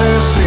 never